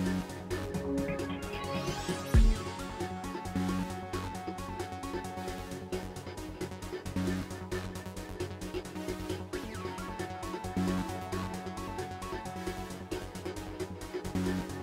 うん。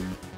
Mm-hmm.